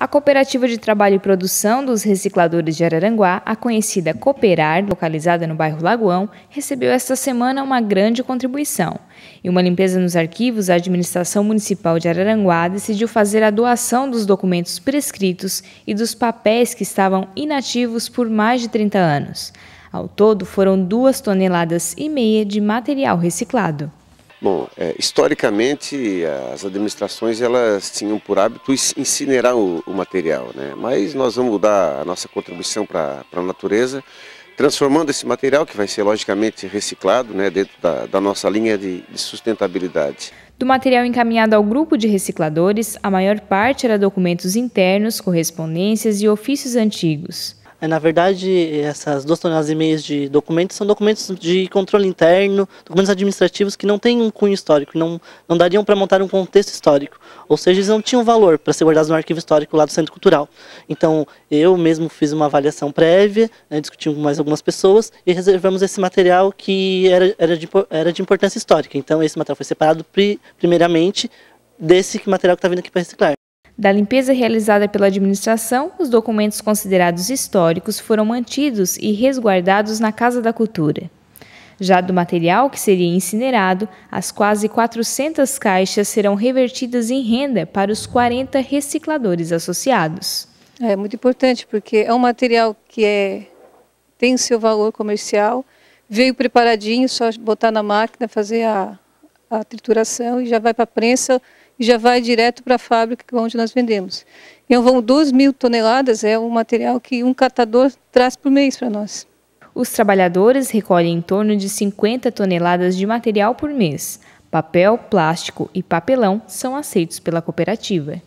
A Cooperativa de Trabalho e Produção dos Recicladores de Araranguá, a conhecida Cooperar, localizada no bairro Lagoão, recebeu esta semana uma grande contribuição. Em uma limpeza nos arquivos, a administração municipal de Araranguá decidiu fazer a doação dos documentos prescritos e dos papéis que estavam inativos por mais de 30 anos. Ao todo, foram duas toneladas e meia de material reciclado. Bom, é, historicamente as administrações elas tinham por hábito incinerar o, o material, né? mas nós vamos dar a nossa contribuição para a natureza, transformando esse material, que vai ser logicamente reciclado, né, dentro da, da nossa linha de, de sustentabilidade. Do material encaminhado ao grupo de recicladores, a maior parte era documentos internos, correspondências e ofícios antigos. É, na verdade, essas duas toneladas e meias de documentos são documentos de controle interno, documentos administrativos que não têm um cunho histórico, não, não dariam para montar um contexto histórico. Ou seja, eles não tinham valor para ser guardados no arquivo histórico lá do Centro Cultural. Então, eu mesmo fiz uma avaliação prévia, né, discutimos com mais algumas pessoas e reservamos esse material que era, era, de, era de importância histórica. Então, esse material foi separado pri, primeiramente desse material que está vindo aqui para reciclar. Da limpeza realizada pela administração, os documentos considerados históricos foram mantidos e resguardados na Casa da Cultura. Já do material que seria incinerado, as quase 400 caixas serão revertidas em renda para os 40 recicladores associados. É muito importante porque é um material que é, tem seu valor comercial, veio preparadinho, só botar na máquina, fazer a, a trituração e já vai para a prensa e já vai direto para a fábrica onde nós vendemos. Então, vão 2 mil toneladas, é um material que um catador traz por mês para nós. Os trabalhadores recolhem em torno de 50 toneladas de material por mês. Papel, plástico e papelão são aceitos pela cooperativa.